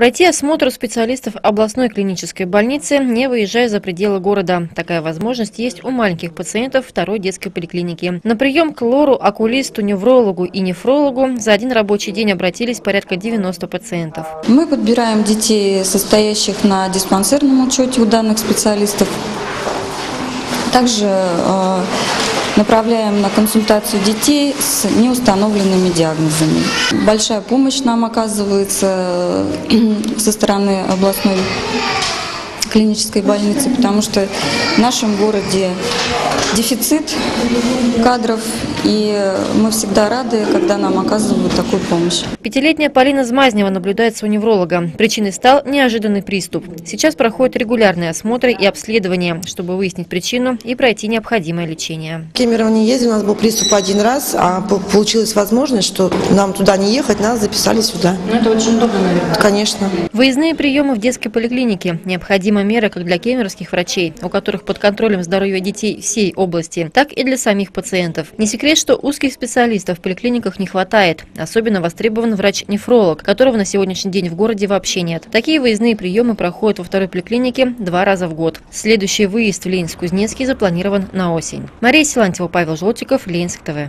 Пройти осмотр у специалистов областной клинической больницы, не выезжая за пределы города. Такая возможность есть у маленьких пациентов второй детской поликлиники. На прием к лору, окулисту, неврологу и нефрологу за один рабочий день обратились порядка 90 пациентов. Мы подбираем детей, состоящих на диспансерном учете у данных специалистов. Также э, направляем на консультацию детей с неустановленными диагнозами. Большая помощь нам оказывается э, со стороны областной клинической больницы, потому что в нашем городе дефицит кадров, и мы всегда рады, когда нам оказывают такую помощь. Пятилетняя Полина Змазнева наблюдается у невролога. Причиной стал неожиданный приступ. Сейчас проходят регулярные осмотры и обследования, чтобы выяснить причину и пройти необходимое лечение. В Кемерово не ездили, у нас был приступ один раз, а получилась возможность, что нам туда не ехать, нас записали сюда. Ну, это очень удобно, наверное. Конечно. Выездные приемы в детской поликлинике – необходима мера как для кемеровских врачей, у которых под контролем здоровье детей всей области, так и для самих пациентов. Не секрет, что узких специалистов в поликлиниках не хватает. Особенно востребован врач-нефролог, которого на сегодняшний день в городе вообще нет. Такие выездные приемы проходят во второй поликлинике два раза в год. Следующий выезд в Ленинск-Кузнецкий запланирован на осень. Мария Силантьева, Павел Желтиков, Ленинск ТВ.